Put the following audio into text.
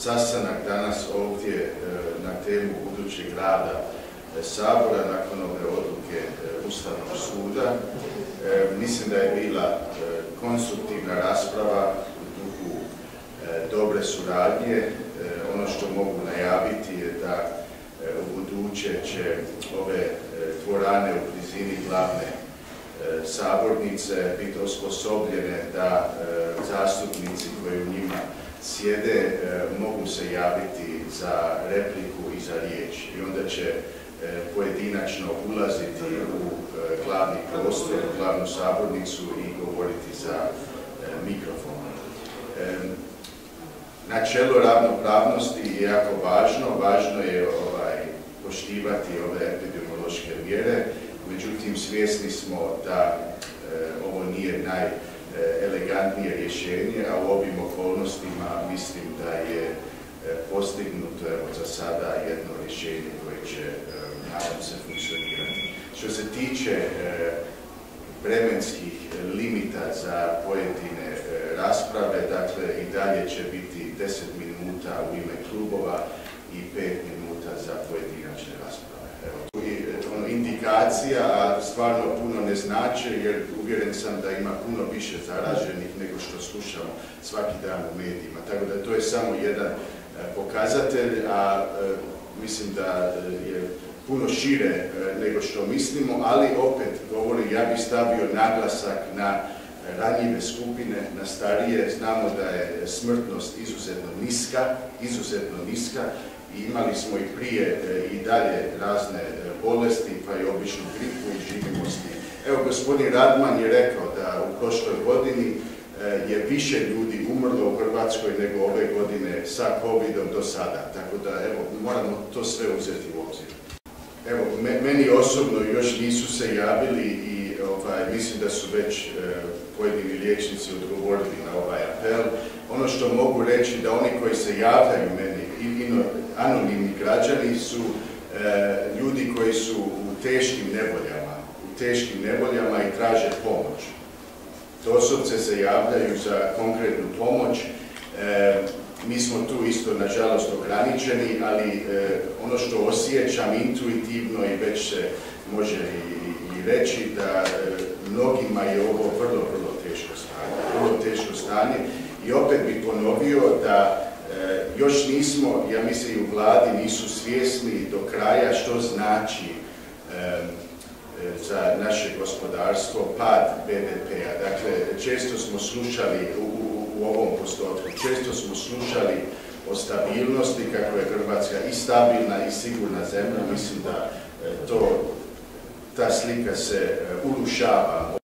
sastanak danas ovdje e, na temu budućeg rada e, Sabora nakon ove odluke Ustavnog suda. Mislim da je bila konstruktivna rasprava u duhu dobre suradnje. Ono što mogu najaviti je da u buduće će ove dvorane u blizini glavne sabornice biti osposobljene da zastupnici koji u njima sjede e, mogu se javiti za repliku i za riječ i onda će e, pojedinačno ulaziti u e, glavni prostor, u glavnu sabornicu i govoriti za mikrofon. Načelo ravnopravnosti je jako važno, važno je ovaj, poštivati ove epidemiološke mjere, međutim svjesni smo da ovo nije naj E, elegantnije rješenje, a u ovim okolnostima mislim da je e, postignuto evo, za sada jedno rješenje koje će, e, nadam se, funkcionirati. Što se tiče vremenskih limita za pojedine rasprave, dakle i dalje će biti 10 minuta u ime klubova i 5 minuta za ono, indikacija, a stvarno puno ne znači, jer uvjeren sam da ima puno više zaraženih nego što slušamo svaki dan u medijima. Tako da to je samo jedan e, pokazatelj, a e, mislim da je puno šire e, nego što mislimo, ali opet govori, ja bih stavio naglasak na ranjive skupine, na starije. Znamo da je smrtnost izuzetno niska, izuzetno niska i imali smo i prije i dalje razne bolesti, pa i običnu gripu i živimo Evo, gospodin Radman je rekao da u prošloj godini e, je više ljudi umrlo u Hrvatskoj nego ove godine sa covidom do sada. Tako da, evo, moramo to sve uzeti u obzir. Evo, meni osobno još nisu se javili i ovaj, mislim da su već e, pojedini liječnici odgovorili na ovaj apel. Ono što mogu reći da oni koji se javljaju meni, i, anonimni građani, su ljudi koji su u teškim nevoljama, u teškim nevoljama i traže pomoć. Doslovce se javljaju za konkretnu pomoć. E, mi smo tu isto, nažalost, ograničeni, ali e, ono što osjećam intuitivno i već se može i, reći da mnogima je ovo vrlo, vrlo teško stanje. Vrlo teško stanje i opet bih ponovio da E, još nismo, ja mislim u vladi nisu svjesni do kraja što znači e, e, za naše gospodarstvo pad BDP-a. Dakle, često smo slušali u, ovom postotku, često smo slušali o stabilnosti, kako je Hrvatska i stabilna i sigurna zemlja. Mislim da to, ta slika se urušava.